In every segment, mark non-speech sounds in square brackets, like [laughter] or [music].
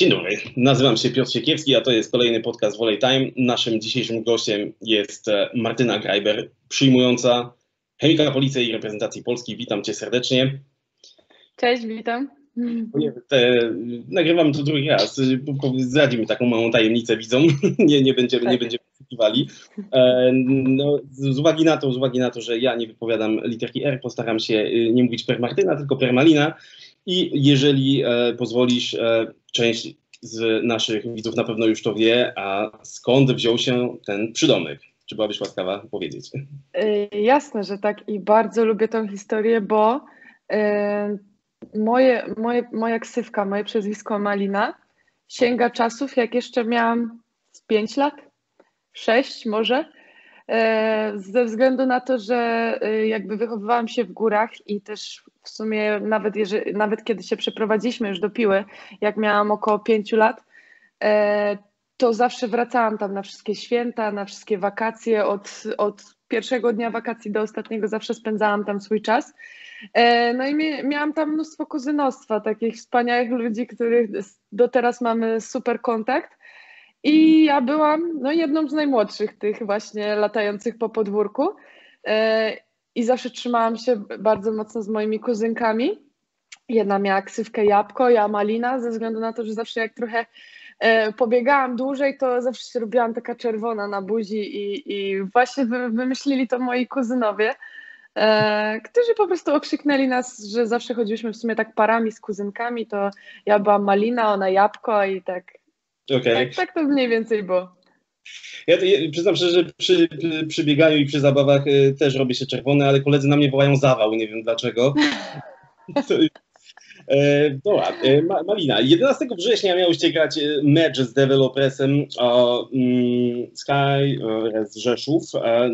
Dzień dobry, nazywam się Piotr Siekierski, a to jest kolejny podcast Volley Time. Naszym dzisiejszym gościem jest e, Martyna Greiber, przyjmująca chemika Policji i reprezentacji Polski. Witam cię serdecznie. Cześć, witam. Te, nagrywam to drugi raz. Zdradzi mi taką małą tajemnicę widzą. [laughs] nie, nie będziemy, nie tak. będziemy poszukiwali. E, no, z, uwagi na to, z uwagi na to, że ja nie wypowiadam literki R, postaram się nie mówić per Martyna, tylko per Malina. I jeżeli e, pozwolisz, e, część z naszych widzów na pewno już to wie, a skąd wziął się ten przydomek? Czy byłabyś łaskawa powiedzieć? E, jasne, że tak i bardzo lubię tę historię, bo e, moje, moje, moja ksywka, moje przezwisko Malina sięga czasów, jak jeszcze miałam 5 lat, 6 może, e, ze względu na to, że jakby wychowywałam się w górach i też w sumie nawet, jeżeli, nawet kiedy się przeprowadziliśmy już do Piły, jak miałam około 5 lat, e, to zawsze wracałam tam na wszystkie święta, na wszystkie wakacje. Od, od pierwszego dnia wakacji do ostatniego zawsze spędzałam tam swój czas. E, no i miałam tam mnóstwo kuzynostwa, takich wspaniałych ludzi, których do teraz mamy super kontakt. I ja byłam no, jedną z najmłodszych tych właśnie latających po podwórku. I zawsze trzymałam się bardzo mocno z moimi kuzynkami. Jedna miała ksywkę jabłko, ja malina, ze względu na to, że zawsze jak trochę e, pobiegałam dłużej, to zawsze się robiłam taka czerwona na buzi i, i właśnie wymyślili to moi kuzynowie e, którzy po prostu okrzyknęli nas, że zawsze chodziliśmy w sumie tak parami z kuzynkami, to ja byłam malina, ona jabłko i tak, okay. tak, tak to mniej więcej było. Ja, ja przyznam szczerze, że przy, przy bieganiu i przy zabawach y, też robię się czerwony, ale koledzy na mnie wołają zawał, nie wiem dlaczego. [laughs] E, dobra, e, Malina, 11 września miałyście grać e, mecz z dewelopersem mm, Sky z Rzeszów.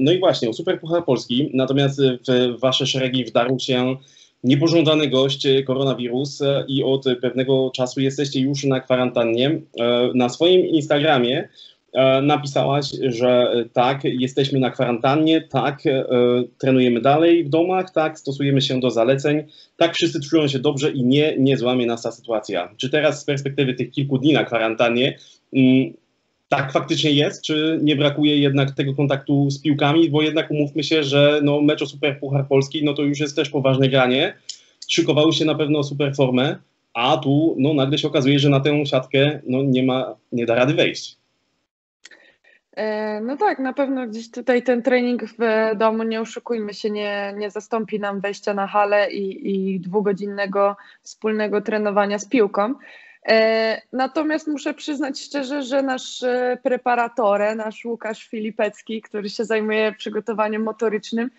No i właśnie, o Superpuchar Polski, natomiast w wasze szeregi wdarł się niepożądany gość, koronawirus i od pewnego czasu jesteście już na kwarantannie. Na swoim Instagramie E, napisałaś, że tak, jesteśmy na kwarantannie, tak, e, trenujemy dalej w domach, tak, stosujemy się do zaleceń, tak, wszyscy czują się dobrze i nie, nie złamie nas ta sytuacja. Czy teraz z perspektywy tych kilku dni na kwarantannie mm, tak faktycznie jest, czy nie brakuje jednak tego kontaktu z piłkami, bo jednak umówmy się, że no, mecz o Super Puchar Polski, no to już jest też poważne granie, szykowały się na pewno super formę, a tu no, nagle się okazuje, że na tę siatkę no, nie ma, nie da rady wejść. E, no tak, na pewno gdzieś tutaj ten trening w domu, nie oszukujmy się, nie, nie zastąpi nam wejścia na halę i, i dwugodzinnego wspólnego trenowania z piłką. E, natomiast muszę przyznać szczerze, że nasz e, preparatore, nasz Łukasz Filipecki, który się zajmuje przygotowaniem motorycznym,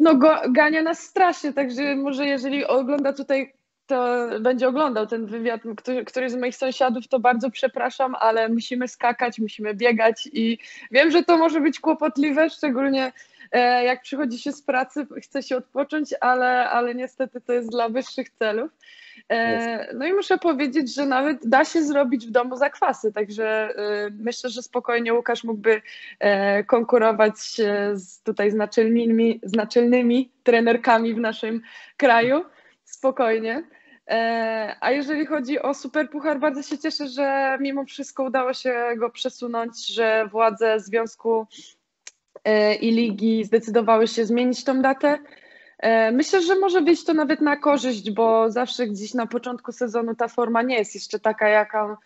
no go, gania nas strasznie, także może jeżeli ogląda tutaj to będzie oglądał ten wywiad, który, który z moich sąsiadów, to bardzo przepraszam, ale musimy skakać, musimy biegać i wiem, że to może być kłopotliwe, szczególnie e, jak przychodzi się z pracy, chce się odpocząć, ale, ale niestety to jest dla wyższych celów. E, no i muszę powiedzieć, że nawet da się zrobić w domu zakwasy, także e, myślę, że spokojnie Łukasz mógłby konkurować z, tutaj z naczelnymi, z naczelnymi trenerkami w naszym kraju spokojnie. E, a jeżeli chodzi o Super Puchar, bardzo się cieszę, że mimo wszystko udało się go przesunąć, że władze związku e, i ligi zdecydowały się zmienić tą datę. E, myślę, że może być to nawet na korzyść, bo zawsze gdzieś na początku sezonu ta forma nie jest jeszcze taka, jaką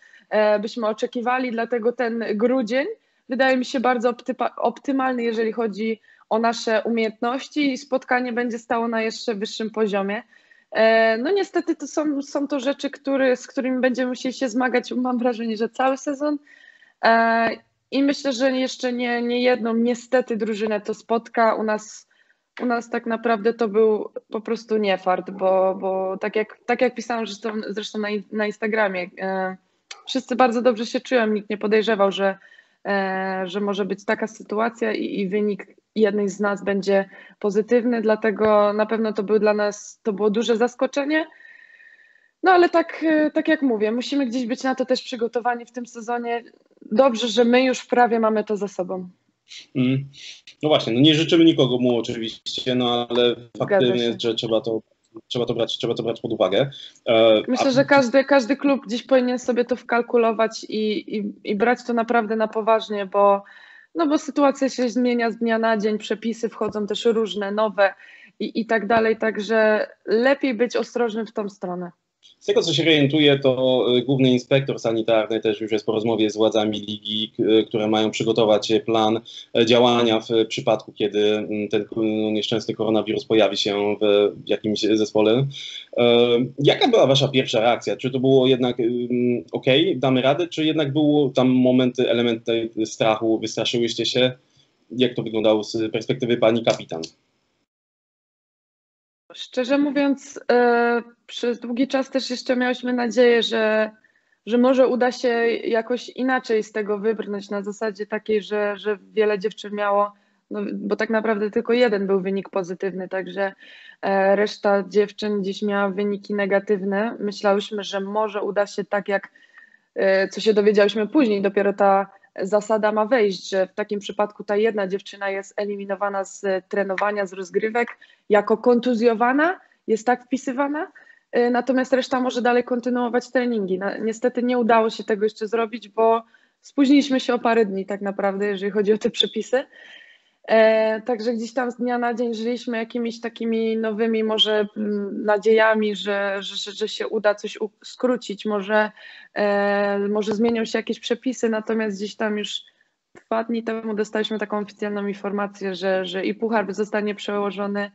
byśmy oczekiwali, dlatego ten grudzień wydaje mi się bardzo optymalny, jeżeli chodzi o nasze umiejętności i spotkanie będzie stało na jeszcze wyższym poziomie. E, no niestety to są, są to rzeczy, z którymi będziemy musieli się zmagać, mam wrażenie, że cały sezon. E, I myślę, że jeszcze nie, nie jedną niestety drużynę to spotka. U nas, u nas tak naprawdę to był po prostu niefart, bo, bo tak, jak, tak jak pisałam zresztą, zresztą na, na Instagramie, e, wszyscy bardzo dobrze się czują, nikt nie podejrzewał, że, że może być taka sytuacja i, i wynik jednej z nas będzie pozytywny, dlatego na pewno to był dla nas, to było duże zaskoczenie. No ale tak, e, tak jak mówię, musimy gdzieś być na to też przygotowani w tym sezonie. Dobrze, że my już prawie mamy to za sobą. Mm. No właśnie, no nie życzymy nikogo mu oczywiście, no ale jest, że trzeba to trzeba, to brać, trzeba to brać pod uwagę. Myślę, A... że każdy, każdy klub gdzieś powinien sobie to wkalkulować i, i, i brać to naprawdę na poważnie, bo, no bo sytuacja się zmienia z dnia na dzień, przepisy wchodzą też różne, nowe i, i tak dalej, także lepiej być ostrożnym w tą stronę. Z tego, co się orientuję, to y, główny inspektor sanitarny też już jest po rozmowie z władzami ligi, które mają przygotować plan e, działania w przypadku, kiedy mm, ten nieszczęsny koronawirus pojawi się w jakimś zespole. Jaka była wasza pierwsza reakcja? Czy to było jednak ok, damy radę, czy jednak było tam momenty, elementy strachu, wystraszyłyście się? Jak to wyglądało z perspektywy pani kapitan? Szczerze mówiąc, e, przez długi czas też jeszcze miałyśmy nadzieję, że, że może uda się jakoś inaczej z tego wybrnąć na zasadzie takiej, że, że wiele dziewczyn miało, no, bo tak naprawdę tylko jeden był wynik pozytywny, także e, reszta dziewczyn gdzieś miała wyniki negatywne. Myślałyśmy, że może uda się tak jak e, co się dowiedziałyśmy później, dopiero ta zasada ma wejść, że w takim przypadku ta jedna dziewczyna jest eliminowana z trenowania, z rozgrywek jako kontuzjowana, jest tak wpisywana, y, natomiast reszta może dalej kontynuować treningi. Niestety nie udało się tego jeszcze zrobić, bo spóźniliśmy się o parę dni tak naprawdę, jeżeli chodzi o te przepisy. E, także gdzieś tam z dnia na dzień żyliśmy jakimiś takimi nowymi może mm, nadziejami, że, że, że się uda coś skrócić, może, e, może zmienią się jakieś przepisy, natomiast gdzieś tam już dwa dni temu dostaliśmy taką oficjalną informację, że, że i puchar zostanie przełożony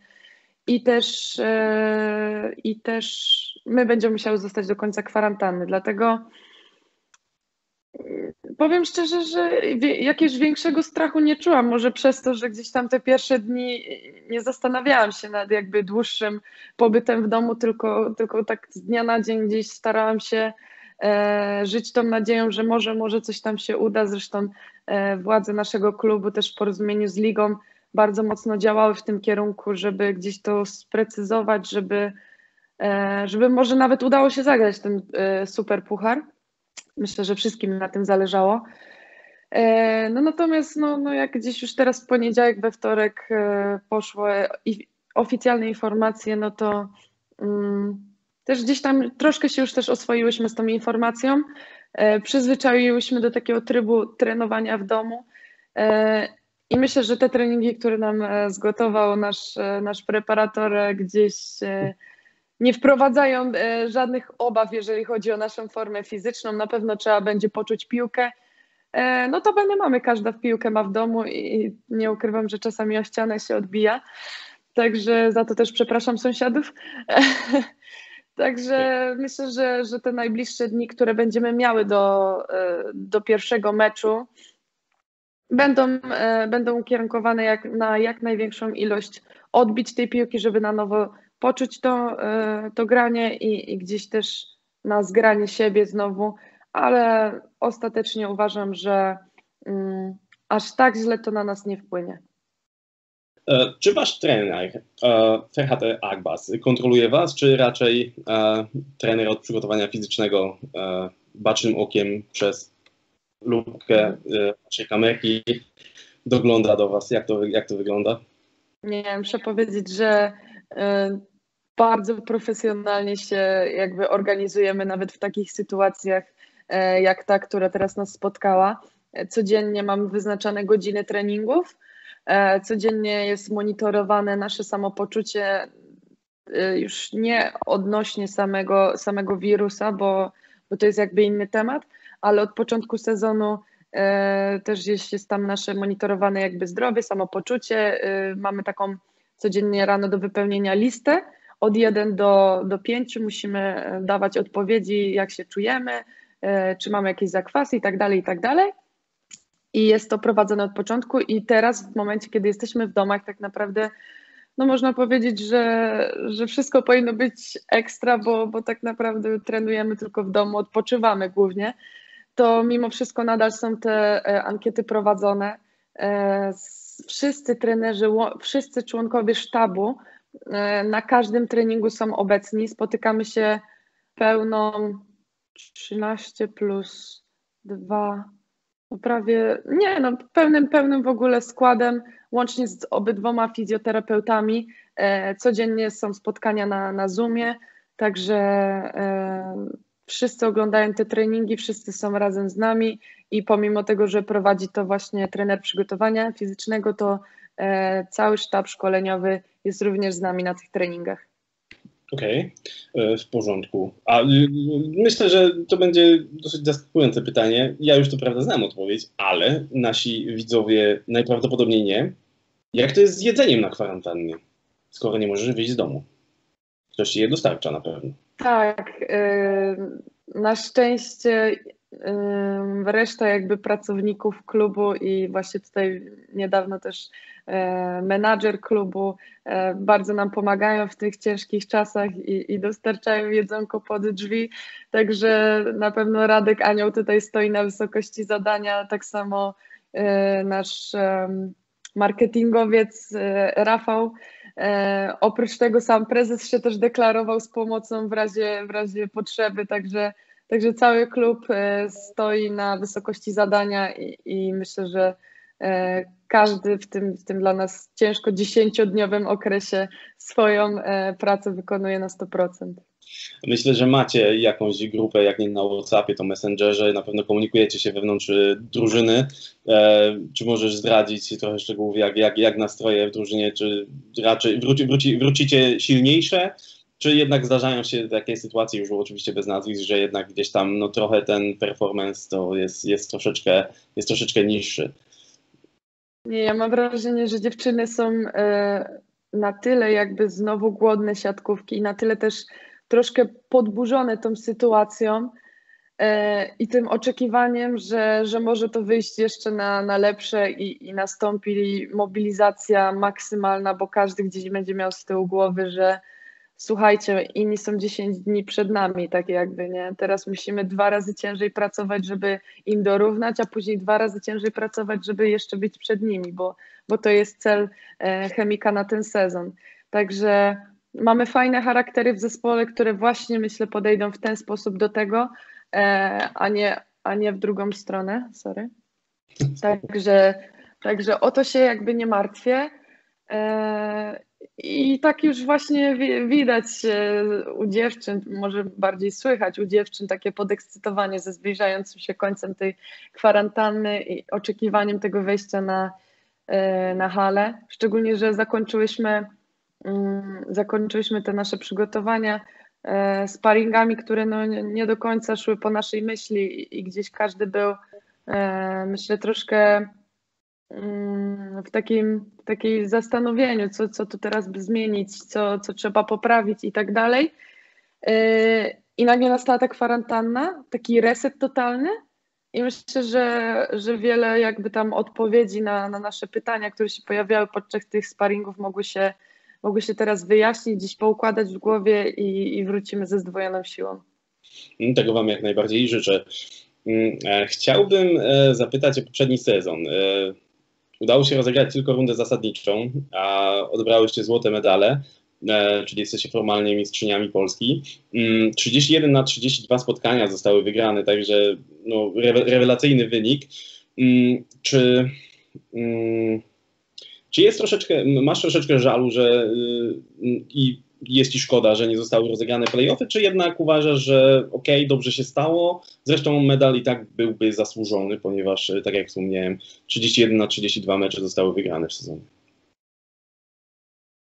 i też, e, i też my będziemy musiały zostać do końca kwarantanny, dlatego Powiem szczerze, że jakiegoś większego strachu nie czułam. Może przez to, że gdzieś tam te pierwsze dni nie zastanawiałam się nad jakby dłuższym pobytem w domu, tylko, tylko tak z dnia na dzień gdzieś starałam się e, żyć tą nadzieją, że może, może coś tam się uda. Zresztą e, władze naszego klubu też w porozumieniu z ligą bardzo mocno działały w tym kierunku, żeby gdzieś to sprecyzować, żeby, e, żeby może nawet udało się zagrać ten super puchar. Myślę, że wszystkim na tym zależało. E, no natomiast no, no jak gdzieś już teraz w poniedziałek, we wtorek e, poszły oficjalne informacje, no to um, też gdzieś tam troszkę się już też oswoiłyśmy z tą informacją. E, przyzwyczaiłyśmy do takiego trybu trenowania w domu. I myślę, że te treningi, które nam zgotował nasz, nasz preparator, gdzieś nie wprowadzają e, żadnych obaw, jeżeli chodzi o naszą formę fizyczną. Na pewno trzeba będzie poczuć piłkę. E, no to będę mamy, każda w piłkę ma w domu i nie ukrywam, że czasami o ścianę się odbija. Także za to też przepraszam sąsiadów. [laughs] Także myślę, że, że te najbliższe dni, które będziemy miały do, e, do pierwszego meczu, będą, będą ukierunkowane jak, na jak największą ilość odbić tej piłki, żeby na nowo poczuć to, e, to granie i, i gdzieś też na zgranie siebie znowu, ale ostatecznie uważam, że um, aż tak źle to na nas nie wpłynie. E, czy wasz trener, e, Ferhat Agbas, kontroluje was, czy raczej trener od przygotowania fizycznego bacznym okiem przez lubkę naszej kamerki dogląda do was? Jak to, jak to wygląda? Nie wiem, muszę powiedzieć, że bardzo profesjonalnie się jakby organizujemy nawet w takich sytuacjach e, jak ta, która teraz nas spotkała. Codziennie mamy wyznaczane godziny treningów, e, codziennie jest monitorowane nasze samopoczucie e, już nie odnośnie samego, samego wirusa, bo, bo to jest jakby inny temat, ale od początku sezonu też jest tam nasze monitorowane jakby zdrowie, samopoczucie. Mamy taką codziennie rano do wypełnienia listę, od 1 do, do 5 musimy e, dawać odpowiedzi, jak się czujemy, e, czy mamy jakieś zakwasy i tak dalej, i tak dalej. I jest to prowadzone od początku i teraz w momencie, kiedy jesteśmy w domach, tak naprawdę no można powiedzieć, że, że wszystko powinno być ekstra, bo, bo tak naprawdę trenujemy tylko w domu, odpoczywamy głównie, to mimo wszystko nadal są te e, ankiety prowadzone. Wszyscy trenerzy, wszyscy członkowie sztabu na każdym treningu są obecni. Spotykamy się pełną 13 plus 2, prawie, nie no, pełnym, pełnym w ogóle składem, łącznie z obydwoma fizjoterapeutami. E, codziennie są spotkania na, na Zoomie, także e, wszyscy oglądają te treningi, wszyscy są razem z nami i pomimo tego, że prowadzi to właśnie trener przygotowania fizycznego, to e, cały sztab szkoleniowy jest również z nami na tych treningach. Okej, okay, w porządku. A y, y, myślę, że to będzie dosyć zaskakujące pytanie. Ja już to prawda znam odpowiedź, ale nasi widzowie najprawdopodobniej nie. Jak to jest z jedzeniem na kwarantannie, skoro nie możesz wyjść z domu? Ktoś ci je dostarcza na pewno. Tak. Na szczęście reszta jakby pracowników klubu i właśnie tutaj niedawno też e, menadżer klubu e, bardzo nam pomagają w tych ciężkich czasach i, i dostarczają jedzonko pod drzwi, także na pewno Radek Anioł tutaj stoi na wysokości zadania, tak samo e, nasz marketingowiec Rafał. Oprócz tego sam prezes się też deklarował z pomocą w razie, w razie potrzeby, także Także cały klub e, stoi na wysokości zadania i, i myślę, że e, każdy w tym, w tym dla nas ciężko dziesięciodniowym okresie swoją e, pracę wykonuje na 100%. Myślę, że macie jakąś grupę, jak nie na WhatsAppie, to Messengerze, na pewno komunikujecie się wewnątrz drużyny. czy możesz zdradzić trochę szczegółów, jak, jak, jak nastroje w drużynie, czy raczej wróci, wróci, wrócicie silniejsze, czy jednak zdarzają się takie sytuacje, już oczywiście bez nazwisk, że jednak gdzieś tam no, trochę ten performance to jest, jest, troszeczkę, jest troszeczkę niższy? Nie, ja mam wrażenie, że dziewczyny są e, na tyle jakby znowu głodne siatkówki i na tyle też troszkę podburzone tą sytuacją e, i tym oczekiwaniem, że, że może to wyjść jeszcze na, na lepsze i, i nastąpi mobilizacja maksymalna, bo każdy gdzieś będzie miał z tyłu głowy, że słuchajcie, inni są 10 dni przed nami, tak jakby, nie? Teraz musimy dwa razy ciężej pracować, żeby im dorównać, a później dwa razy ciężej pracować, żeby jeszcze być przed nimi, bo, bo to jest cel e, chemika na ten sezon. Także mamy fajne charaktery w zespole, które właśnie, myślę, podejdą w ten sposób do tego, e, a nie, a nie w drugą stronę, sorry. Także, także o to się jakby nie martwię. E, i tak już właśnie widać u dziewczyn, może bardziej słychać u dziewczyn takie podekscytowanie ze zbliżającym się końcem tej kwarantanny i oczekiwaniem tego wejścia na, e, na halę. Szczególnie, że zakończyłyśmy, mm, zakończyłyśmy te nasze przygotowania e, sparingami, które no nie do końca szły po naszej myśli i gdzieś każdy był, e, myślę, troszkę w takim, w takiej zastanowieniu, co, co tu teraz by zmienić, co, co trzeba poprawić i tak dalej. Yy, I nagle nastała ta kwarantanna, taki reset totalny. I myślę, że, że wiele jakby tam odpowiedzi na, na nasze pytania, które się pojawiały podczas tych sparingów, mogły się, mogły się teraz wyjaśnić, dziś poukładać w głowie i, i wrócimy ze zdwojoną siłą. Tego Wam jak najbardziej życzę. Mm, e, chciałbym e, zapytać o poprzedni sezon. Udało się rozegrać tylko rundę zasadniczą, a odbrałyście złote medale, e, czyli jesteście formalnie mistrzyniami Polski. 31 mm, na 32 spotkania zostały wygrane, także no, rewelacyjny wynik. Mm, czy, mm, czy jest troszeczkę, masz troszeczkę żalu, że y, i jest ci szkoda, że nie zostały rozegrane playoffy, czy jednak uważasz, że okej, okay, dobrze się stało, zresztą medal i tak byłby zasłużony, ponieważ, e, tak jak wspomniałem, 31 na 32 mecze zostały wygrane w sezonie?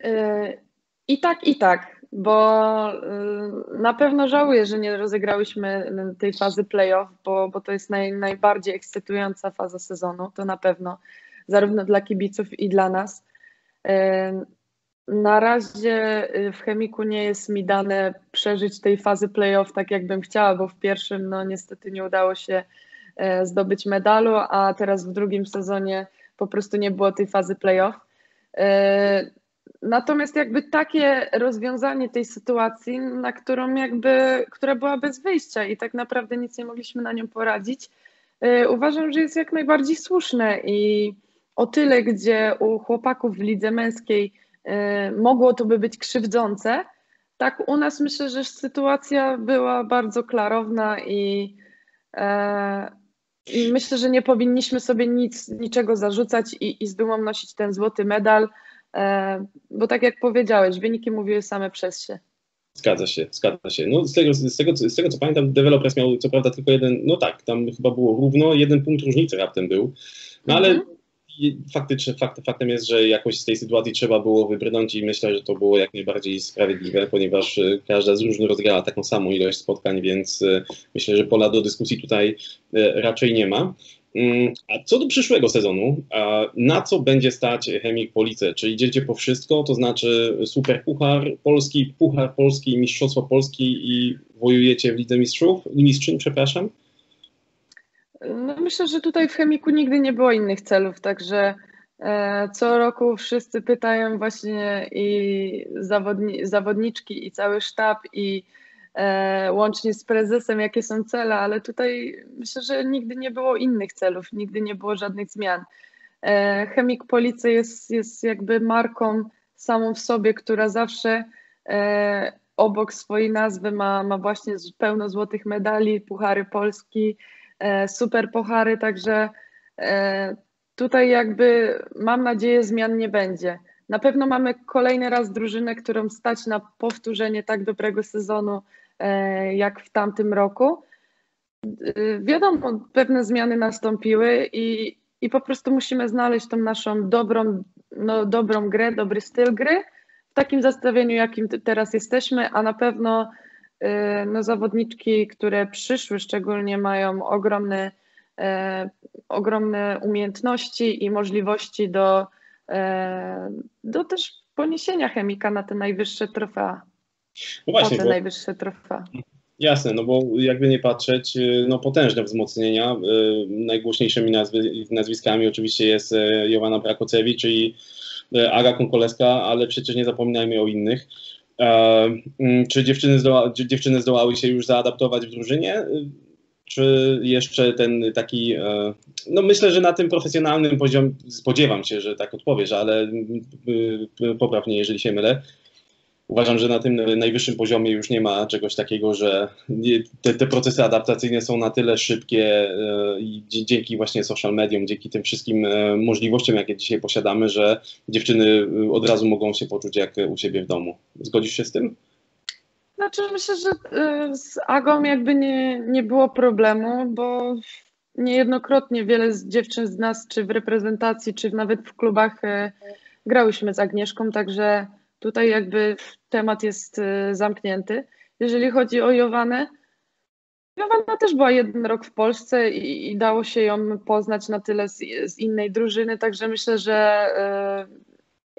E, I tak, i tak, bo e, na pewno żałuję, że nie rozegrałyśmy tej fazy playoff, bo, bo to jest naj, najbardziej ekscytująca faza sezonu, to na pewno, zarówno dla kibiców i dla nas. Na razie y, w chemiku nie jest mi dane przeżyć tej fazy playoff tak, jakbym chciała, bo w pierwszym no niestety nie udało się e, zdobyć medalu, a teraz w drugim sezonie po prostu nie było tej fazy playoff. E, natomiast jakby takie rozwiązanie tej sytuacji, na którą jakby, która była bez wyjścia i tak naprawdę nic nie mogliśmy na nią poradzić, e, uważam, że jest jak najbardziej słuszne i o tyle, gdzie u chłopaków w lidze męskiej mogło to by być krzywdzące. Tak, u nas myślę, że sytuacja była bardzo klarowna i, e, I myślę, że nie powinniśmy sobie nic, niczego zarzucać i, i z dumą nosić ten złoty medal, e, bo tak jak powiedziałeś, wyniki mówiły same przez się. Zgadza się, zgadza się. No, z, tego, z, tego, z tego co pamiętam, developers miał co prawda tylko jeden, no tak, tam chyba było równo, jeden punkt różnicy raptem był, no ale mhm. Faktycznie, fakt, faktem jest, że jakoś z tej sytuacji trzeba było wybrnąć i myślę, że to było jak najbardziej sprawiedliwe, ponieważ e, każda z różnych rozgrała taką samą ilość spotkań, więc e, myślę, że pola do dyskusji tutaj e, raczej nie ma. Mm, a co do przyszłego sezonu, na co będzie stać Chemik Police? Czy idziecie po wszystko, to znaczy Super Puchar Polski, Puchar Polski, Mistrzostwo Polski i wojujecie w Lidze Mistrzów, Mistrzyn, przepraszam? No myślę, że tutaj w Chemiku nigdy nie było innych celów, także e, co roku wszyscy pytają właśnie i zawodni zawodniczki i cały sztab i E, łącznie z prezesem, jakie są cele, ale tutaj myślę, że nigdy nie było innych celów, nigdy nie było żadnych zmian. E, Chemik Police jest, jest jakby marką samą w sobie, która zawsze obok swojej nazwy ma, ma właśnie pełno złotych medali, puchary Polski, super puchary, także tutaj jakby mam nadzieję zmian nie będzie. Na pewno mamy kolejny raz drużynę, którą stać na powtórzenie tak dobrego sezonu E, jak w tamtym roku. E, wiadomo, pewne zmiany nastąpiły i, i po prostu musimy znaleźć tą naszą dobrą, no, dobrą grę, dobry styl gry w takim zestawieniu, jakim teraz jesteśmy, a na pewno e, no, zawodniczki, które przyszły szczególnie mają ogromne, e, ogromne umiejętności i możliwości do, e, do też poniesienia chemika na te najwyższe trofea. No właśnie, po te bo... najwyższe trofea. Jasne, no bo jakby nie patrzeć, y, no potężne wzmocnienia. Y, najgłośniejszymi nazwy, nazwiskami oczywiście jest y, Jowanna Brakocewicz i Aga Konkoleska, ale przecież nie zapominajmy o innych. Mm, czy dziewczyny, zdoła, czy dziewczyny zdołały się już zaadaptować w drużynie? Czy jeszcze ten taki, no myślę, że na tym profesjonalnym poziomie, spodziewam się, że tak odpowiesz, ale popraw mnie, jeżeli się mylę, uważam, że na tym najwyższym poziomie już nie ma czegoś takiego, że te, te procesy adaptacyjne są na tyle szybkie e, i dzięki właśnie social mediom, dzięki tym wszystkim e, możliwościom, jakie dzisiaj posiadamy, że dziewczyny e, od razu mogą się poczuć jak u siebie w domu. Zgodzisz się z tym? Znaczy myślę, że z Agą jakby nie, nie było problemu, bo niejednokrotnie wiele z dziewczyn z nas, czy w reprezentacji, czy nawet w klubach grałyśmy z Agnieszką, także Tutaj jakby temat jest y, zamknięty. Jeżeli chodzi o Jowanę, Jowanna też była jeden rok w Polsce i, i dało się ją poznać na tyle z, z, innej drużyny, także myślę, że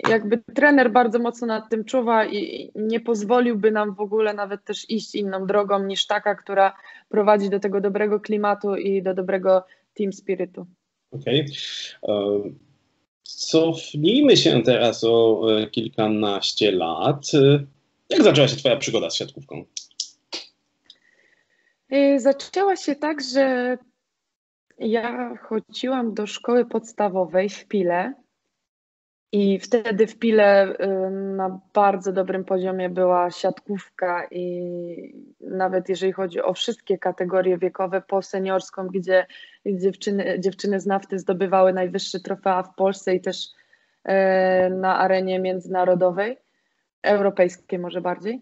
y, jakby trener bardzo mocno nad tym czuwa i nie pozwoliłby nam w ogóle nawet też iść inną drogą niż taka, która prowadzi do tego dobrego klimatu i do dobrego team spiritu. Okej. Okay. Cofnijmy się teraz o e, kilkanaście lat. E, jak zaczęła się Twoja przygoda z siatkówką? E, zaczęła się tak, że ja chodziłam do szkoły podstawowej w Pile i wtedy w Pile na bardzo dobrym poziomie była siatkówka i nawet jeżeli chodzi o wszystkie kategorie wiekowe po seniorską, gdzie dziewczyny, dziewczyny z nafty zdobywały najwyższe trofea w Polsce i też e, na arenie międzynarodowej, europejskiej może bardziej.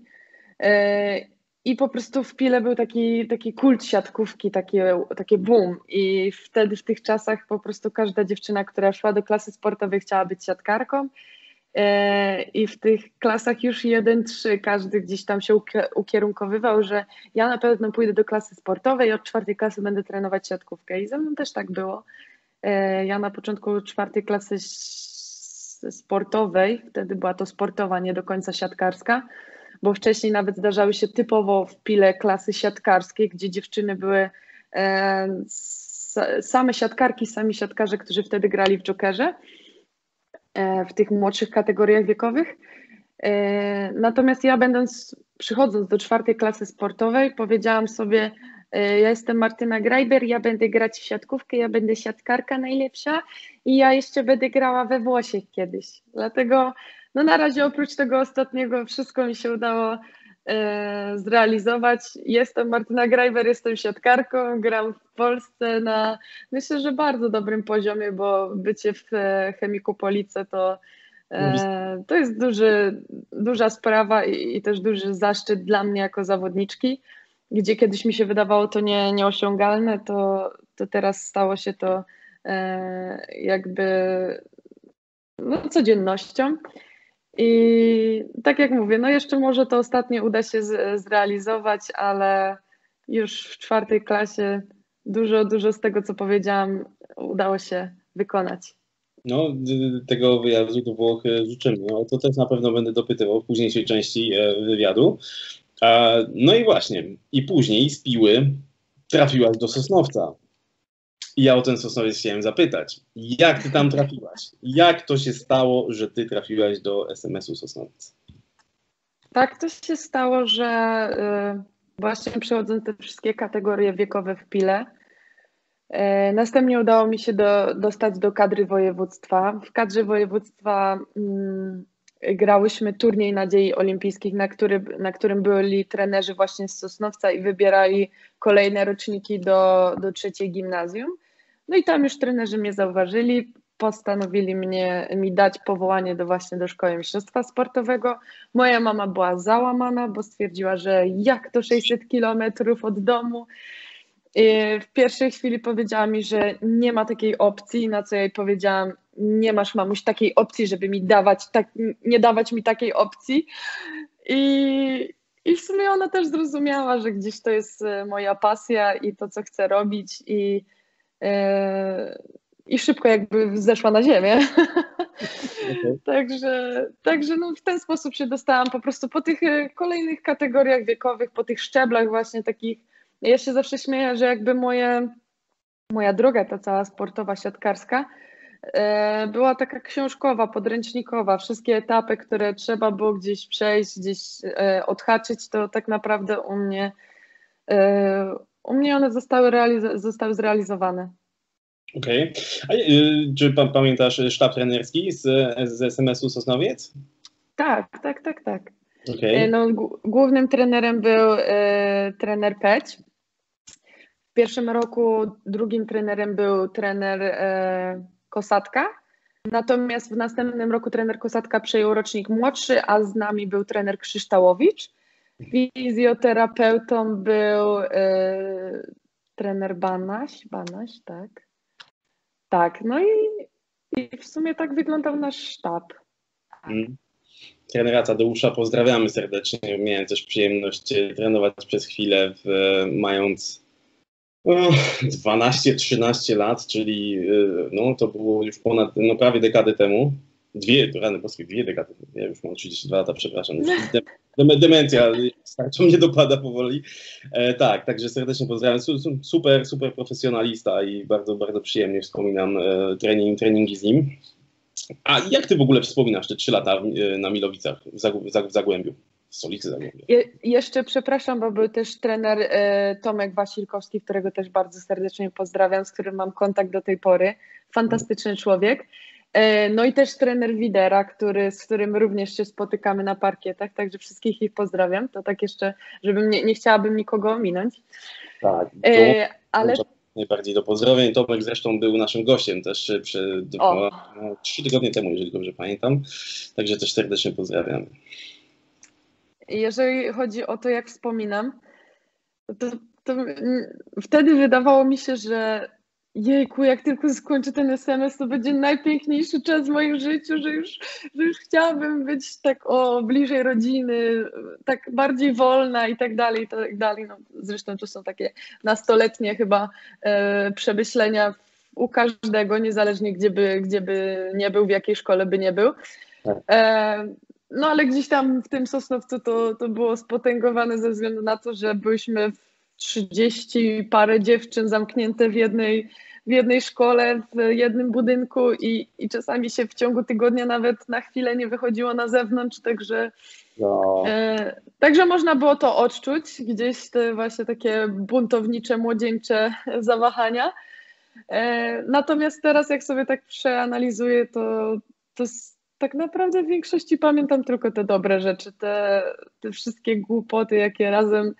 I po prostu w Pile był taki, taki kult siatkówki, takie, takie boom. I wtedy w tych czasach po prostu każda dziewczyna, która szła do klasy sportowej chciała być siatkarką. E, I w tych klasach już 1-3 każdy gdzieś tam się ukierunkowywał, że ja na pewno pójdę do klasy sportowej, od czwartej klasy będę trenować siatkówkę. I ze mną też tak było. E, ja na początku czwartej klasy sportowej, wtedy była to sportowa, nie do końca siatkarska, bo wcześniej nawet zdarzały się typowo w pile klasy siatkarskie, gdzie dziewczyny były e, same siatkarki, sami siatkarze, którzy wtedy grali w Jokerze E, w tych młodszych kategoriach wiekowych. E, natomiast ja będąc, przychodząc do czwartej klasy sportowej, powiedziałam sobie, ja jestem Martyna Grajber, ja będę grać w siatkówkę, ja będę siatkarka najlepsza i ja jeszcze będę grała we Włoszech kiedyś. Dlatego no na razie oprócz tego ostatniego wszystko mi się udało e, zrealizować. Jestem Martyna Grajber, jestem siatkarką, gram w Polsce na myślę, że bardzo dobrym poziomie, bo bycie w e, Chemiku Police to e, to jest duży, duża sprawa i, i też duży zaszczyt dla mnie jako zawodniczki, gdzie kiedyś mi się wydawało to nie, nieosiągalne, to, to teraz stało się to jakby no, codziennością. I tak jak mówię, no jeszcze może to ostatnie uda się z, zrealizować, ale już w czwartej klasie dużo, dużo z tego, co powiedziałam, udało się wykonać. No, tego wyjazdu do Włoch życzymy. No, to też na pewno będę dopytywał w późniejszej części e, wywiadu. No i właśnie, i później z Piły trafiłaś do Sosnowca. I ja o ten Sosnowiec chciałem zapytać. Jak ty tam trafiłaś? Jak to się stało, że ty trafiłaś do SMS-u Sosnowiec? Tak to się stało, że y, właśnie przechodząc te wszystkie kategorie wiekowe w Pile, y, następnie udało mi się do, dostać do kadry województwa. W kadrze województwa y, grałyśmy turniej nadziei olimpijskich, na, który, na którym byli trenerzy właśnie z Sosnowca i wybierali kolejne roczniki do, do trzeciej gimnazjum. No i tam już trenerzy mnie zauważyli, postanowili mnie, mi dać powołanie do właśnie do szkoły mistrzostwa sportowego. Moja mama była załamana, bo stwierdziła, że jak to 600 kilometrów od domu. W pierwszej chwili powiedziała mi, że nie ma takiej opcji, na co jej powiedziałam, nie masz mamuś takiej opcji, żeby mi dawać, tak, nie dawać mi takiej opcji. I, I w sumie ona też zrozumiała, że gdzieś to jest e, moja pasja i to, co chcę robić i i szybko jakby zeszła na ziemię. Okay. [laughs] także także no w ten sposób się dostałam po prostu po tych e, kolejnych kategoriach wiekowych, po tych szczeblach właśnie takich. Ja się zawsze śmieję, że jakby moje, moja droga, ta cała sportowa, siatkarska, e, była taka książkowa, podręcznikowa. Wszystkie etapy, które trzeba było gdzieś przejść, gdzieś odhaczyć, to tak naprawdę u mnie u mnie one zostały, zostały zrealizowane. Okej. Okay. Y, czy pan pamiętasz sztab trenerski z, z SMS-u Sosnowiec? Tak, tak, tak, tak. Okay. No, głównym trenerem był e, trener Peć. W pierwszym roku drugim trenerem był trener e, Kosatka. Natomiast w następnym roku trener Kosatka przejął rocznik młodszy, a z nami był trener Krzyształowicz. Fizjoterapeutą był y, trener Banaś, Banaś, tak. Tak, no i, i w sumie tak wyglądał nasz sztab. Mm. Trenera Tadeusza pozdrawiamy serdecznie. Miałem też przyjemność trenować przez chwilę, w, mając no, 12-13 lat, czyli y, no, to było już ponad, no, prawie dekadę temu. Dwie, rany boskie, dwie dekady. Ja już mam 32 lata, przepraszam. demencja starczo mnie dopada powoli. E, tak, także serdecznie pozdrawiam. Super, super profesjonalista i bardzo, bardzo przyjemnie wspominam e, trening, treningi z nim. A jak ty w ogóle wspominasz te trzy lata e, na Milowicach, w, Zagłębiu? W stolicy Zagłębia. Je, jeszcze przepraszam, bo był też trener e, Tomek Wasilkowski, którego też bardzo serdecznie pozdrawiam, z którym mam kontakt do tej pory. Fantastyczny człowiek. E, no i też trener Widera, który, z którym również się spotykamy na parkietach, także wszystkich ich pozdrawiam. To tak jeszcze, żebym nie, nie chciałabym nikogo ominąć. Tak, e, ale najbardziej do pozdrowień. Tomek zresztą był naszym gościem też przy, no, trzy tygodnie temu, jeżeli dobrze pamiętam. Także też serdecznie pozdrawiam. Jeżeli chodzi o to, jak wspominam, to, to wtedy wydawało mi się, że jejku, jak tylko skończę ten SMS, to będzie najpiękniejszy czas w moim życiu, że już, że już chciałabym być tak o bliżej rodziny, tak bardziej wolna i tak dalej, i tak dalej. No, zresztą to są takie nastoletnie chyba e, przemyślenia u każdego, niezależnie gdzie by, gdzie by nie był, w jakiej szkole by nie był. Tak. E, no ale gdzieś tam w tym Sosnowcu to, to było spotęgowane ze względu na to, że byliśmy w 30 parę dziewczyn zamknięte w jednej, w jednej szkole, w jednym budynku i, i czasami się w ciągu tygodnia nawet na chwilę nie wychodziło na zewnątrz, także, no. e, także można było to odczuć, gdzieś te właśnie takie buntownicze, młodzieńcze zawahania. E, natomiast teraz jak sobie tak przeanalizuję, to, to tak naprawdę w większości pamiętam tylko te dobre rzeczy, te, te wszystkie głupoty, jakie razem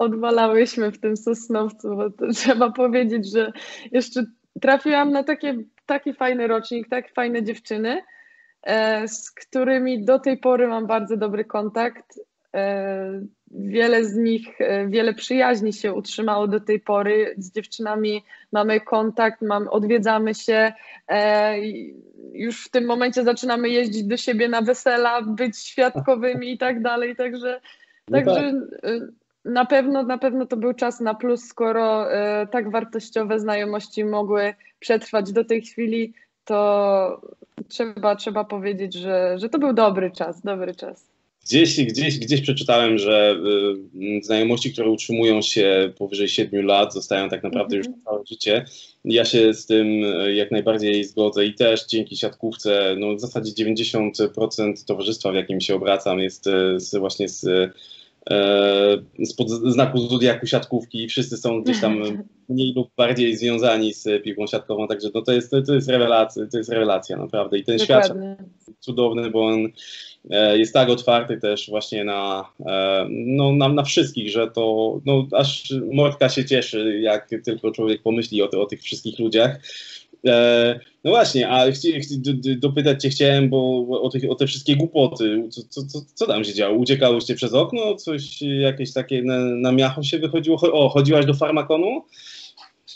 odwalałyśmy w tym Sosnowcu, bo [laughs] trzeba powiedzieć, że jeszcze trafiłam na takie, taki fajny rocznik, tak fajne dziewczyny, e, z którymi do tej pory mam bardzo dobry kontakt. E, wiele z nich, e, wiele przyjaźni się utrzymało do tej pory. Z dziewczynami mamy kontakt, mam, odwiedzamy się. Już w tym momencie zaczynamy jeździć do siebie na wesela, być świadkowymi i tak dalej. Także, no także tak na pewno, na pewno to był czas na plus, skoro e, tak wartościowe znajomości mogły przetrwać do tej chwili, to trzeba, trzeba powiedzieć, że, że to był dobry czas, dobry czas. Gdzieś, gdzieś, gdzieś przeczytałem, że y, znajomości, które utrzymują się powyżej 7 lat, zostają tak naprawdę mm -hmm. już na całe życie. Ja się z tym y, jak najbardziej zgodzę i też dzięki siatkówce, no w zasadzie 90% towarzystwa, w jakim się obracam, jest y, właśnie z E, spod znaku zodiaku siatkówki. Wszyscy są gdzieś tam mniej lub bardziej związani z piłką siatkową, także no to, jest, to, jest rewelacja, to jest rewelacja naprawdę. I ten Dokładnie. świat cudowny, bo on e, jest tak otwarty też właśnie na, e, no, na, na wszystkich, że to no, aż mordka się cieszy, jak tylko człowiek pomyśli o, o tych wszystkich ludziach. E, no właśnie, a chci, chci, dopytać cię chciałem, bo o, tych, o te wszystkie głupoty, co, co, co, tam się działo? Uciekałyście przez okno? Coś, jakieś takie na, na miacho się wychodziło? O, chodziłaś do farmakonu?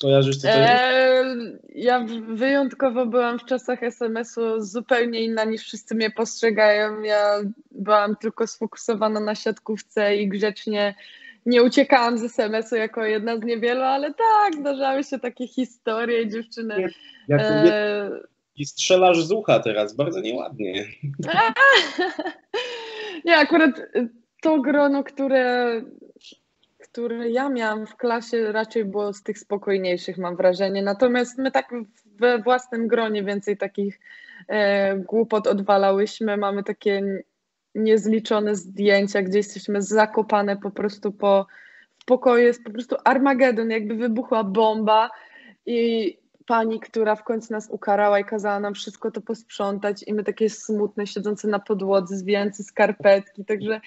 Kojarzysz jest? Eee, ja wyjątkowo byłam w czasach SMS-u zupełnie inna niż wszyscy mnie postrzegają. Ja byłam tylko sfokusowana na siatkówce i grzecznie nie uciekałam z SMS-u jako jedna z niewielu, ale tak, zdarzały się takie historie, dziewczyny. Jak, e... I strzelasz z ucha teraz, bardzo nieładnie. nie, akurat to grono, które, które ja miałam w klasie raczej było z tych spokojniejszych, mam wrażenie. Natomiast my tak we własnym gronie więcej takich e, głupot odwalałyśmy. Mamy takie niezliczone zdjęcia, gdzie jesteśmy zakopane po prostu po w pokoju, jest po prostu Armagedon, jakby wybuchła bomba i pani, która w końcu nas ukarała i kazała nam wszystko to posprzątać i my takie smutne, siedzące na podłodze, zwijające skarpetki, także,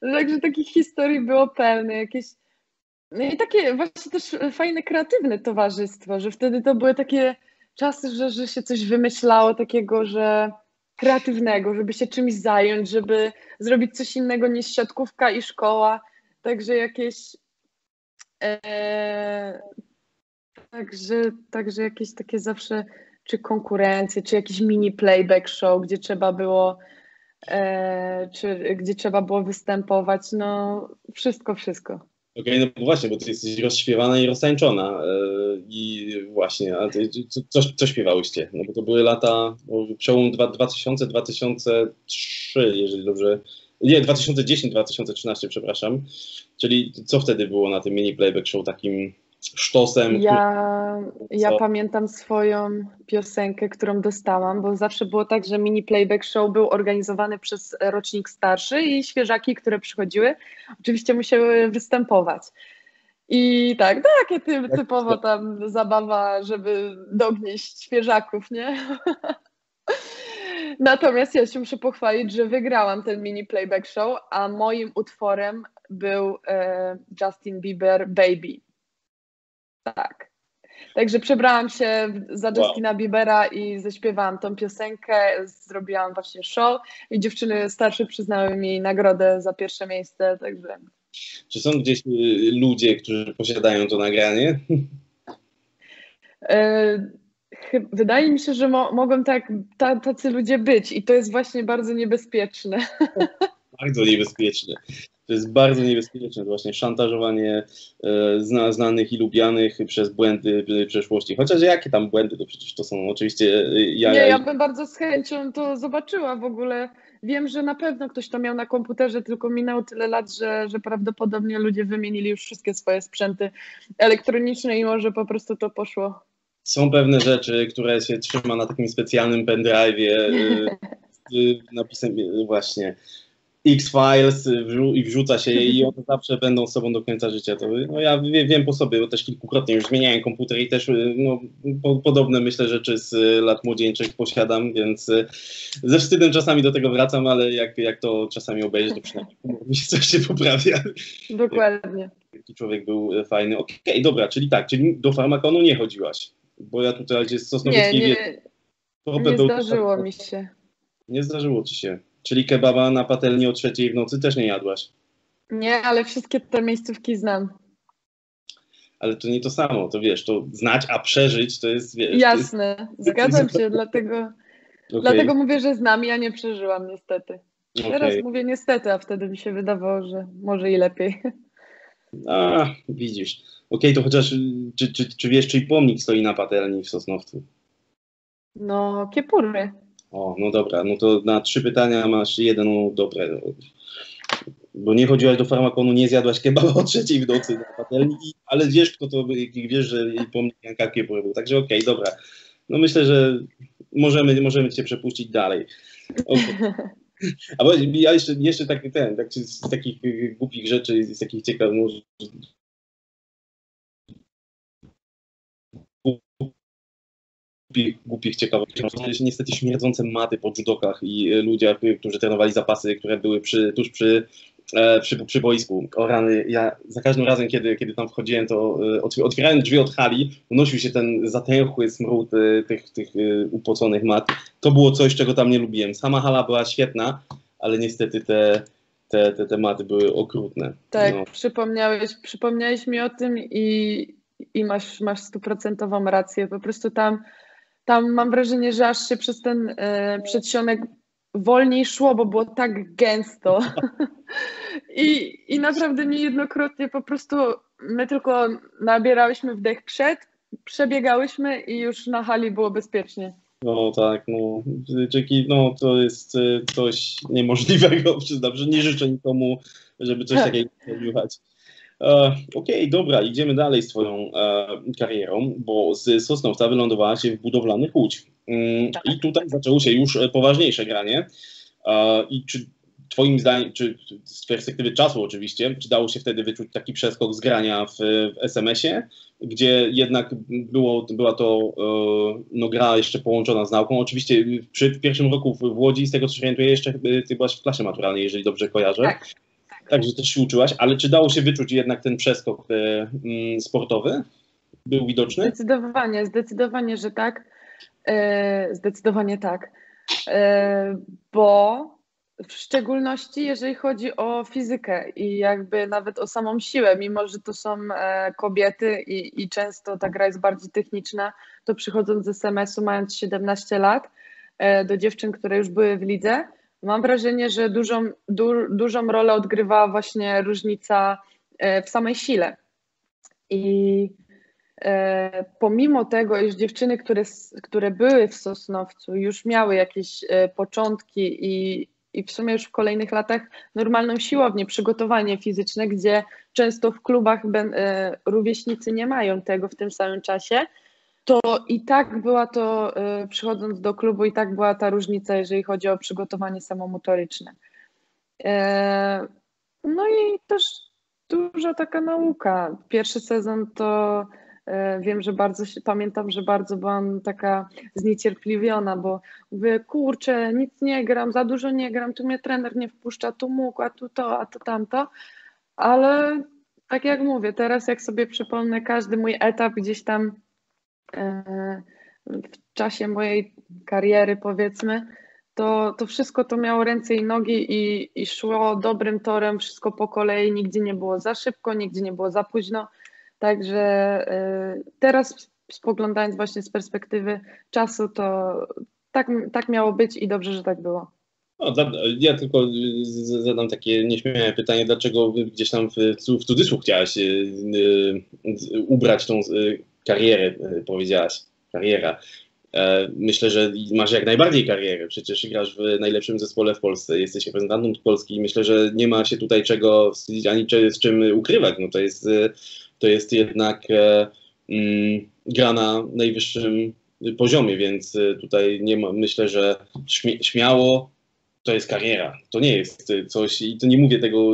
także takich historii było pełne, jakieś no i takie właśnie też fajne, kreatywne towarzystwo, że wtedy to były takie czasy, że, że się coś wymyślało takiego, że kreatywnego, żeby się czymś zająć, żeby zrobić coś innego niż siatkówka i szkoła. Także jakieś. E, także, także jakieś takie zawsze, czy konkurencje, czy jakiś mini playback show, gdzie trzeba było. E, czy gdzie trzeba było występować, no wszystko, wszystko. Okej, okay, no właśnie, bo ty jesteś rozśpiewana i roztańczona. Yy, I właśnie, a ty, co, co śpiewałyście? No bo to były lata, przełom 2000-2003, jeżeli dobrze. Nie, 2010-2013, przepraszam. Czyli co wtedy było na tym mini playback show takim sztosem. Ja, ja pamiętam swoją piosenkę, którą dostałam, bo zawsze było tak, że mini playback show był organizowany przez rocznik starszy i świeżaki, które przychodziły, oczywiście musiały występować. I tak, takie ty, typowo tam zabawa, żeby dognieść świeżaków, nie? [laughs] Natomiast ja się muszę pochwalić, że wygrałam ten mini playback show, a moim utworem był e, Justin Bieber Baby. Tak. Także przebrałam się za Justina wow. Biebera i zaśpiewałam tą piosenkę, zrobiłam właśnie show i dziewczyny starsze przyznały mi nagrodę za pierwsze miejsce, także... Czy są gdzieś y, ludzie, którzy posiadają to nagranie? E, wydaje mi się, że mo mogą tak, tacy ludzie być i to jest właśnie bardzo niebezpieczne. [laughs] Bardzo niebezpieczne. To jest bardzo niebezpieczne, to właśnie szantażowanie e, zna, znanych i lubianych przez błędy przeszłości. Chociaż jakie tam błędy, to przecież to są oczywiście e, ja. Nie, ja bym bardzo z chęcią to zobaczyła w ogóle. Wiem, że na pewno ktoś to miał na komputerze, tylko minęło tyle lat, że, że prawdopodobnie ludzie wymienili już wszystkie swoje sprzęty elektroniczne i może po prostu to poszło. Są pewne rzeczy, które się trzyma na takim specjalnym pendrive'ie e, napisem właśnie X-Files i wrzuca się je i one [laughs] zawsze będą z sobą do końca życia. To, no ja wiem po sobie, bo też kilkukrotnie już zmieniałem komputer i też no, po, podobne myślę rzeczy z lat młodzieńczych posiadam, więc ze wstydem czasami do tego wracam, ale jak, jak to czasami obejrzeć, to przynajmniej [laughs] mi się coś się poprawia. Dokładnie. Taki człowiek był fajny. Okej, okay, dobra, czyli tak, czyli do farmakonu nie chodziłaś, bo ja tutaj jest Sosnowieckiej... Nie, nie, nie zdarzyło mi się. Nie zdarzyło ci się. Czyli kebaba na patelni o trzeciej w nocy też nie jadłaś? Nie, ale wszystkie te miejscówki znam. Ale to nie to samo, to wiesz, to znać, a przeżyć to jest, wiesz... Jasne, jest... zgadzam się, dlatego, okay. dlatego mówię, że znam, ja nie przeżyłam niestety. Okay. Teraz mówię niestety, a wtedy mi się wydawało, że może i lepiej. A, widzisz. Okej, okay, to chociaż, czy, czy, czy wiesz, czyj pomnik stoi na patelni w Sosnowcu? No, Kiepury. O, no dobra, no to na trzy pytania masz jedno dobre. Bo nie chodziłaś do farmakonu, nie zjadłaś kebaba o trzeciej w nocy na patelni, ale wiesz, kto to, wiesz, że pomnik Janka Kiepury był. Także okej, okay, dobra. No myślę, że możemy, możemy cię przepuścić dalej. Okay. A ja jeszcze, jeszcze taki ten, tak, z takich głupich rzeczy, z takich ciekawych, głupich, głupich ciekawostek. Niestety śmierdzące maty po judokach i e, ludzie, którzy trenowali zapasy, które były przy, tuż przy, e, przy, przy boisku. O rany, ja za każdym razem, kiedy, kiedy tam wchodziłem, to e, otwierając drzwi od hali, unosił się ten zatęchły smród tych, tych upoconych mat. To było coś, czego tam nie lubiłem. Sama hala była świetna, ale niestety te, te, te tematy były okrutne. Tak, no. przypomniałeś, przypomniałeś mi o tym i, i masz, masz stuprocentową rację. Po prostu tam tam mam wrażenie, że aż się przez ten e, przedsionek wolniej szło, bo było tak gęsto. [laughs] I, I naprawdę niejednokrotnie po prostu my tylko nabierałyśmy wdech przed, przebiegałyśmy i już na hali było bezpiecznie. No tak, no, Jackie, no to jest e, coś niemożliwego, [laughs] przyznam, że nie życzę nikomu, żeby coś tak. takiego odbywać. E, okej, okay, dobra, idziemy dalej z Twoją e, karierą, bo z Sosnowca wylądowała się w budowlanych Łódź. Mm, tak. I tutaj zaczęło się już poważniejsze granie. E, I czy Twoim zdaniem, czy z perspektywy czasu oczywiście, czy dało się wtedy wyczuć taki przeskok z grania w, w SMS-ie, gdzie jednak było, była to no, gra jeszcze połączona z nauką. Oczywiście przy, pierwszym roku w, w Łodzi, z tego co się orientuję, jeszcze Ty byłaś w klasie maturalnej, jeżeli dobrze kojarzę. Tak. Także też się uczyłaś, ale czy dało się wyczuć jednak ten przeskok e, mm, sportowy? Był widoczny? Zdecydowanie, zdecydowanie, że tak. E, zdecydowanie tak. E, bo w szczególności jeżeli chodzi o fizykę i jakby nawet o samą siłę, mimo że to są kobiety i, i często ta gra jest bardziej techniczna, to przychodząc z SMS-u mając 17 lat do dziewczyn, które już były w lidze, Mam wrażenie, że dużą, du, dużą rolę odgrywała właśnie różnica e, w samej sile. I e, pomimo tego, iż dziewczyny, które, które były w Sosnowcu, już miały jakieś e, początki i, i w sumie już w kolejnych latach normalną siłownię, przygotowanie fizyczne, gdzie często w klubach rówieśnicy nie mają tego w tym samym czasie, to i tak była to, y, przychodząc do klubu, i tak była ta różnica, jeżeli chodzi o przygotowanie samomotoryczne. E, no i też duża taka nauka. Pierwszy sezon to e, wiem, że bardzo pamiętam, że bardzo byłam taka zniecierpliwiona, bo mówię, kurczę, nic nie gram, za dużo nie gram, tu mnie trener nie wpuszcza, tu mógł, a tu to, a tu tamto, ale tak jak mówię, teraz jak sobie przypomnę każdy mój etap gdzieś tam w czasie mojej kariery, powiedzmy, to, to wszystko to miało ręce i nogi i, i szło dobrym torem, wszystko po kolei, nigdzie nie było za szybko, nigdzie nie było za późno. Także e, teraz spoglądając właśnie z perspektywy czasu, to tak, tak miało być i dobrze, że tak było. No, ja tylko zadam takie nieśmiałe pytanie, dlaczego gdzieś tam w, w cudzysłów chciałaś ubrać tą karierę, e, powiedziałaś, kariera. E, myślę, że masz jak najbardziej karierę. Przecież grasz w najlepszym zespole w Polsce, jesteś reprezentantem Polski i myślę, że nie ma się tutaj czego wstydzić ani z czym ukrywać. No to jest, e, to jest jednak mm, gra na najwyższym poziomie, więc tutaj nie ma, myślę, że śmiało to jest kariera. To nie jest coś, i to nie mówię tego,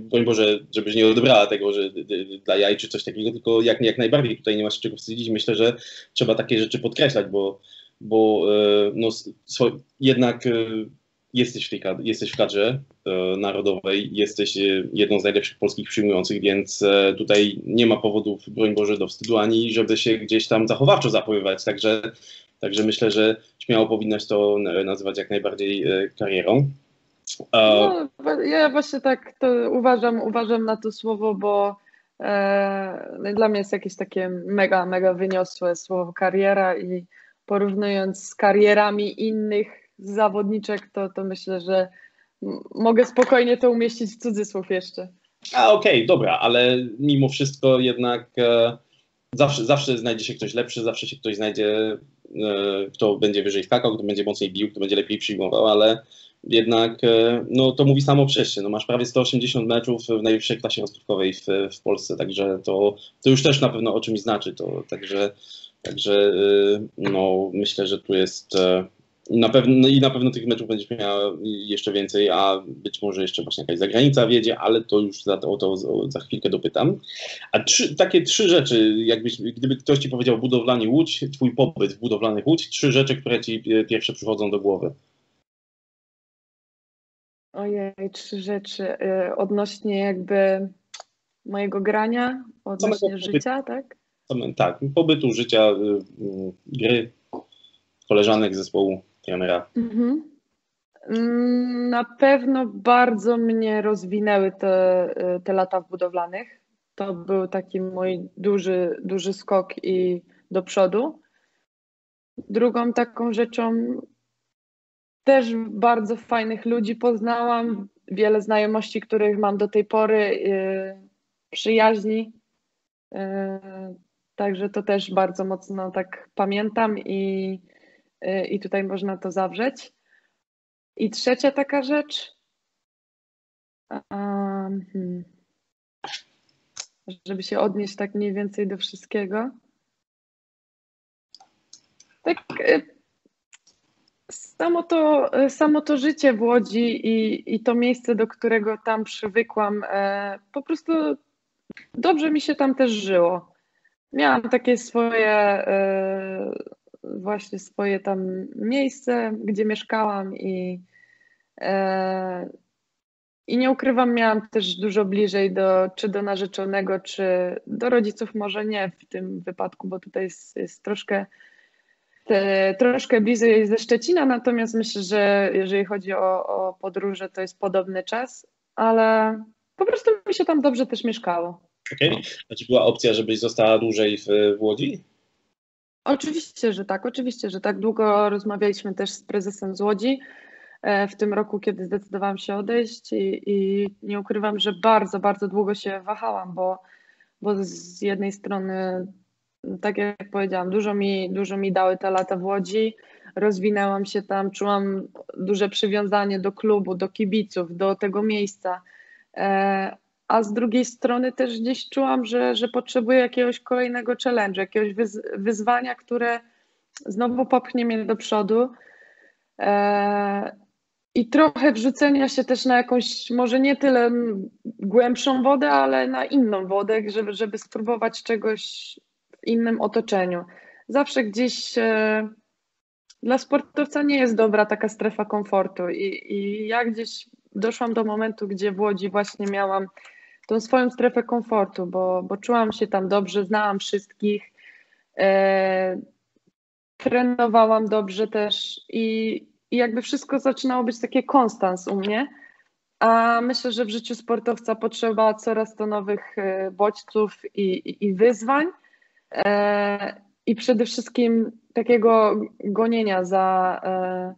broń Boże, żebyś nie odebrała tego, że dla jaj czy coś takiego, tylko jak, jak najbardziej tutaj nie ma się czego wstydzić. Myślę, że trzeba takie rzeczy podkreślać, bo, bo no, jednak jesteś w, tej kadrze, jesteś w kadrze narodowej, jesteś jedną z najlepszych polskich przyjmujących, więc e, tutaj nie ma powodów, broń Boże, do wstydu, ani żeby się gdzieś tam zachowawczo zachowywać, także, także myślę, że śmiało powinnaś to nazywać jak najbardziej karierą. No, ja właśnie tak to uważam, uważam na to słowo, bo e, dla mnie jest jakieś takie mega, mega wyniosłe słowo kariera i porównując z karierami innych zawodniczek, to, to myślę, że mogę spokojnie to umieścić w cudzysłów jeszcze. A okej, okay, dobra, ale mimo wszystko jednak e, zawsze, zawsze znajdzie się ktoś lepszy, zawsze się ktoś znajdzie, e, kto będzie wyżej skakał, kto będzie mocniej bił, kto będzie lepiej przyjmował, ale jednak e, no, to mówi samo przez się. No, masz prawie 180 meczów w najwyższej klasie rozgrywkowej w, w Polsce, także to, to już też na pewno o czymś znaczy. To, także także e, no, myślę, że tu jest e, na pewno, no I na pewno tych meczów będziesz miał jeszcze więcej, a być może jeszcze właśnie jakaś zagranica wiedzie, ale to już za o to za chwilkę dopytam. A trzy, takie trzy rzeczy, jakbyś, gdyby ktoś ci powiedział budowlanie Łódź, twój pobyt w budowlanych Łódź, trzy rzeczy, które ci pierwsze przychodzą do głowy. Ojej, trzy rzeczy. Y, odnośnie jakby mojego grania, odnośnie życia, tak? tak, pobytu, życia, y, gry, koleżanek zespołu trenera? Mhm. Na pewno bardzo mnie rozwinęły te, te lata w budowlanych. To był taki mój duży, duży skok i do przodu. Drugą taką rzeczą też bardzo fajnych ludzi poznałam, wiele znajomości, których mam do tej pory, yy, przyjaźni. Yy, także to też bardzo mocno tak pamiętam i Y, i tutaj można to zawrzeć. I trzecia taka rzecz, um, żeby się odnieść tak mniej więcej do wszystkiego. Tak, y, samo to, samo to życie w Łodzi i, i to miejsce, do którego tam przywykłam, e, po prostu dobrze mi się tam też żyło. Miałam takie swoje e, właśnie swoje tam miejsce, gdzie mieszkałam i, e, i nie ukrywam, miałam też dużo bliżej do, czy do narzeczonego, czy do rodziców, może nie w tym wypadku, bo tutaj jest, jest troszkę te, troszkę bliżej ze Szczecina, natomiast myślę, że jeżeli chodzi o, o podróże, to jest podobny czas, ale po prostu mi się tam dobrze też mieszkało. Okej. Okay. A czy była opcja, żebyś została dłużej w, w Łodzi? Oczywiście, że tak, oczywiście, że tak. Długo rozmawialiśmy też z prezesem z Łodzi e, w tym roku, kiedy zdecydowałam się odejść i, i nie ukrywam, że bardzo, bardzo długo się wahałam, bo, bo z jednej strony, tak jak powiedziałam, dużo mi, dużo mi dały te lata w Łodzi, rozwinęłam się tam, czułam duże przywiązanie do klubu, do kibiców, do tego miejsca, e, a z drugiej strony też gdzieś czułam, że, że potrzebuję jakiegoś kolejnego challenge, jakiegoś wyzwania, które znowu popchnie mnie do przodu. E, I trochę wrzucenia się też na jakąś, może nie tyle głębszą wodę, ale na inną wodę, żeby, żeby spróbować czegoś w innym otoczeniu. Zawsze gdzieś e, dla sportowca nie jest dobra taka strefa komfortu i, i ja gdzieś doszłam do momentu, gdzie w Łodzi właśnie miałam tą swoją strefę komfortu, bo, bo czułam się tam dobrze, znałam wszystkich, e, trenowałam dobrze też i, i jakby wszystko zaczynało być takie konstans u mnie. A myślę, że w życiu sportowca potrzeba coraz to nowych e, bodźców i, i, i wyzwań. E, I przede wszystkim takiego gonienia za, e,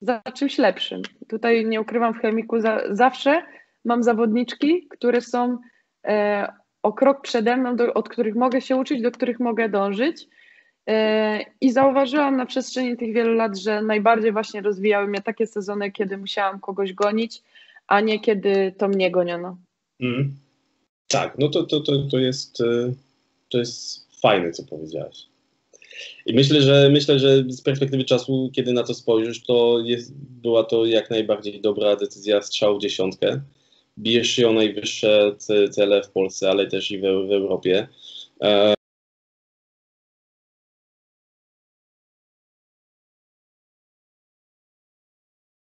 za czymś lepszym. Tutaj nie ukrywam w chemiku za, zawsze mam zawodniczki, które są e, o krok przede mną, do, od których mogę się uczyć, do których mogę dążyć. E, I zauważyłam na przestrzeni tych wielu lat, że najbardziej właśnie rozwijały mnie takie sezony, kiedy musiałam kogoś gonić, a nie kiedy to mnie goniono. Mm. Tak, no to, to, to, to, jest, e, to jest fajne, co powiedziałaś. I myślę, że myślę, że z perspektywy czasu, kiedy na to spojrzysz, to jest, była to jak najbardziej dobra decyzja strzał dziesiątkę. Bijesz się o najwyższe cele w Polsce, ale też i w, w Europie. E,